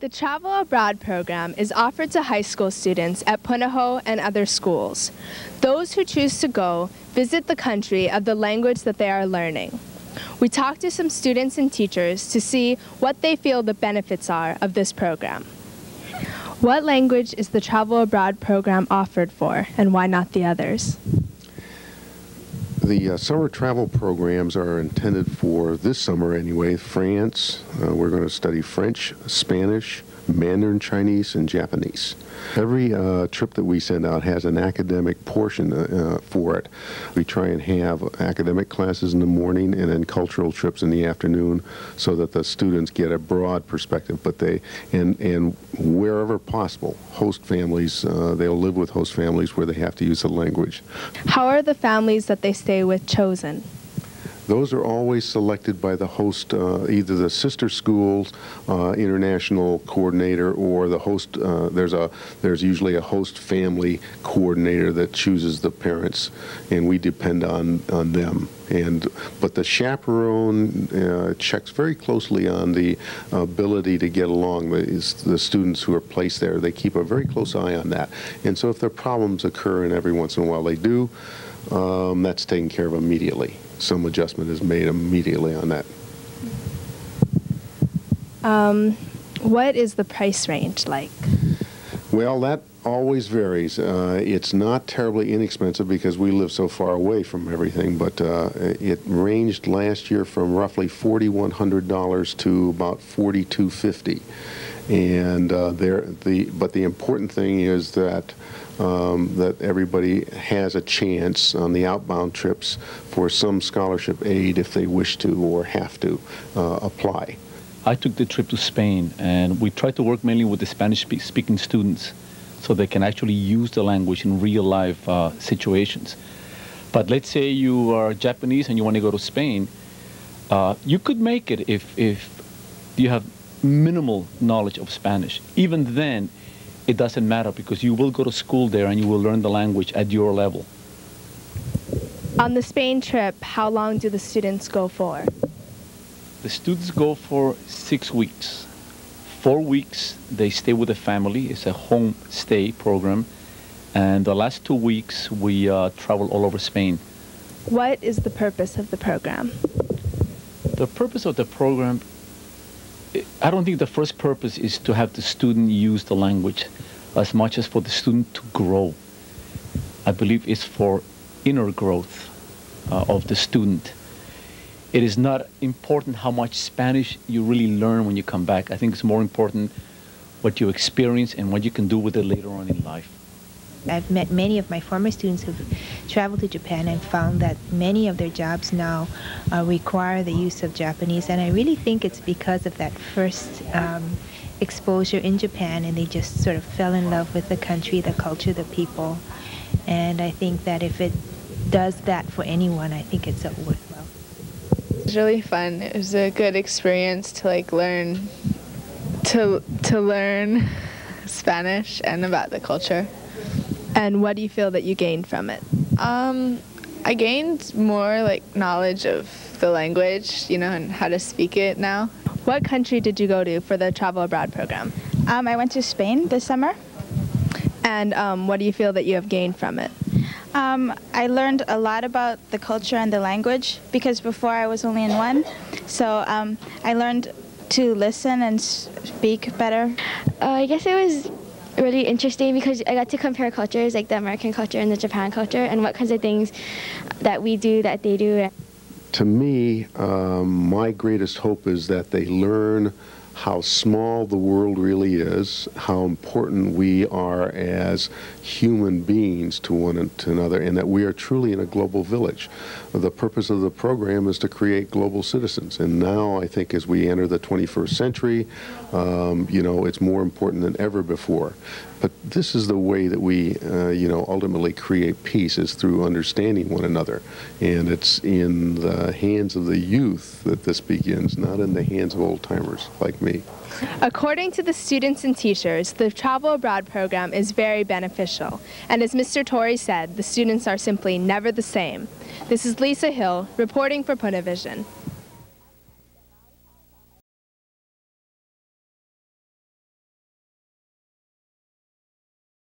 The Travel Abroad program is offered to high school students at Punahou and other schools. Those who choose to go visit the country of the language that they are learning. We talked to some students and teachers to see what they feel the benefits are of this program. What language is the Travel Abroad program offered for, and why not the others? The uh, summer travel programs are intended for this summer anyway. France, uh, we're going to study French, Spanish, Mandarin Chinese, and Japanese. Every uh, trip that we send out has an academic portion uh, for it. We try and have academic classes in the morning and then cultural trips in the afternoon so that the students get a broad perspective. But they, and, and wherever possible, host families, uh, they'll live with host families where they have to use the language. How are the families that they stay with chosen? Those are always selected by the host, uh, either the sister school's uh, international coordinator or the host. Uh, there's a there's usually a host family coordinator that chooses the parents, and we depend on on them. And but the chaperone uh, checks very closely on the ability to get along. The, the students who are placed there, they keep a very close eye on that. And so if there problems occur, and every once in a while they do, um, that's taken care of immediately some adjustment is made immediately on that. Um, what is the price range like? Well, that always varies. Uh, it's not terribly inexpensive because we live so far away from everything, but uh, it ranged last year from roughly $4,100 to about 4,250. And uh, there, the but the important thing is that um, that everybody has a chance on the outbound trips for some scholarship aid if they wish to or have to uh, apply. I took the trip to Spain and we tried to work mainly with the Spanish speaking students so they can actually use the language in real life uh, situations. But let's say you are Japanese and you want to go to Spain, uh, you could make it if, if you have minimal knowledge of Spanish. Even then, it doesn't matter because you will go to school there and you will learn the language at your level. On the Spain trip, how long do the students go for? The students go for six weeks. Four weeks they stay with the family. It's a home stay program. And the last two weeks we uh, travel all over Spain. What is the purpose of the program? The purpose of the program I don't think the first purpose is to have the student use the language as much as for the student to grow. I believe it's for inner growth uh, of the student. It is not important how much Spanish you really learn when you come back. I think it's more important what you experience and what you can do with it later on in life. I've met many of my former students who've traveled to Japan and found that many of their jobs now uh, require the use of Japanese, and I really think it's because of that first um, exposure in Japan, and they just sort of fell in love with the country, the culture, the people, and I think that if it does that for anyone, I think it's a. It was really fun. It was a good experience to like learn to to learn Spanish and about the culture. And what do you feel that you gained from it? Um, I gained more like knowledge of the language, you know, and how to speak it now. What country did you go to for the travel abroad program? Um, I went to Spain this summer. And um, what do you feel that you have gained from it? Um, I learned a lot about the culture and the language because before I was only in one. So um, I learned to listen and speak better. Uh, I guess it was really interesting because I got to compare cultures, like the American culture and the Japan culture, and what kinds of things that we do that they do. To me, um, my greatest hope is that they learn how small the world really is, how important we are as human beings to one to another, and that we are truly in a global village. The purpose of the program is to create global citizens, and now I think as we enter the 21st century, um, you know, it's more important than ever before. But this is the way that we, uh, you know, ultimately create peace is through understanding one another. And it's in the hands of the youth that this begins, not in the hands of old timers like me. According to the students and teachers, the travel abroad program is very beneficial. And as Mr. Torrey said, the students are simply never the same. This is Lisa Hill reporting for Punavision.